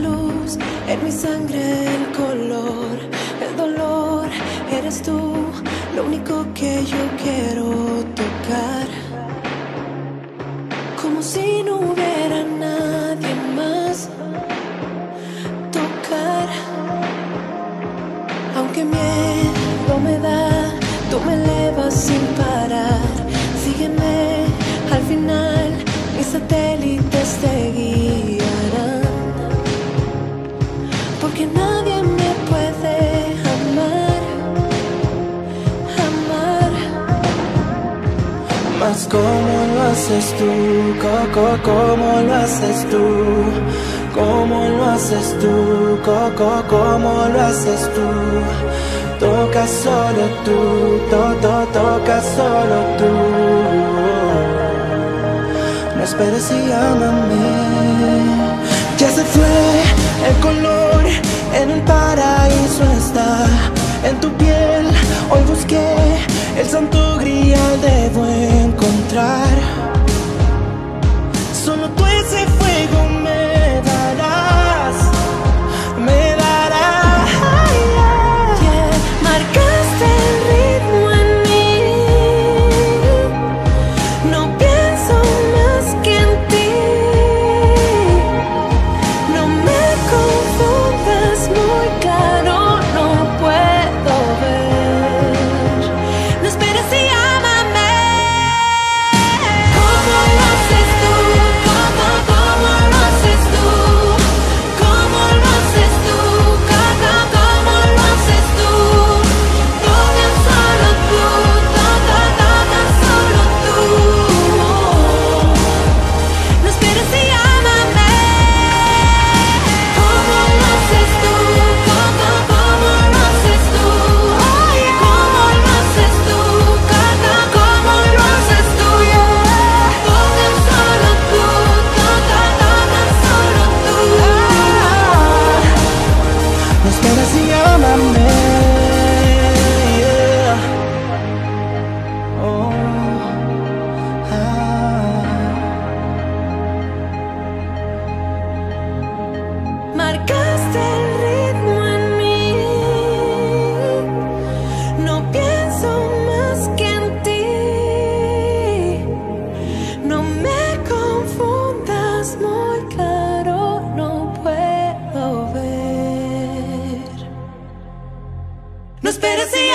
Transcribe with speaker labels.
Speaker 1: luz, en mi sangre el color, el dolor, eres tú, lo único que yo quiero tocar. Como si no hubiera nadie más. Tocar. Aunque miedo me da, tú me elevas sin parar. Sígueme al final, mis satélites te.
Speaker 2: Más cómo lo haces tú, Coco, cómo lo haces tú, cómo lo haces tú, Coco, cómo lo haces tú. Toca solo tú, todo toca solo tú. No esperes y llámame. Ya se fue el color, en el paraíso está,
Speaker 1: No esperes y